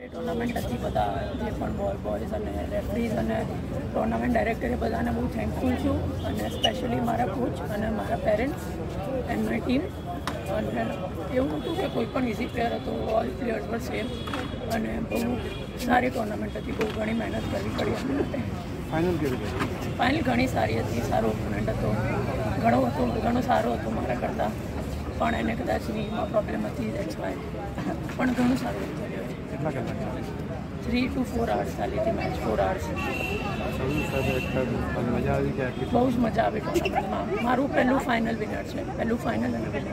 Tournament હતી બધા, જે પણ બોલ અને રેફરીઝ અને ટુર્નામેન્ટ ડાયરેક્ટરે બધાને બહુ થેન્કફુલ છું અને સ્પેશિયલી મારા કોચ અને મારા પેરેન્ટ્સ એન્ડ માય ટીમ અને એવું હતું કે કોઈ પણ ઇઝી પ્લેયર હતો ઓલ પ્લેયર્સ વર સેમ અને બહુ સારી ટુર્નામેન્ટ હતી બહુ ઘણી મહેનત કરવી પડી અમને માટે. ફાઇનલ કેવી ફાઇનલ ઘણી સારી હતી સારો ઓપોનન્ટ હતો. ઘણો હતો ઘણો સારો હતો મારા કરતાં. પણ એને કદાચ નીમાં પ્રોબ્લેમ હતી દેટ્સ વાય પણ ઘણું સારું હતું. કેટલા કલાક થ્રી ટુ ફોર આર્સ ચાલી હતી મેચ ફોર પણ મજા આવી કે બહુ જ મજા આવી ટુર્નામેન્ટમાં મારું પહેલું ફાઇનલ વિનર છે. પહેલું ફાઇનલ અને વિનર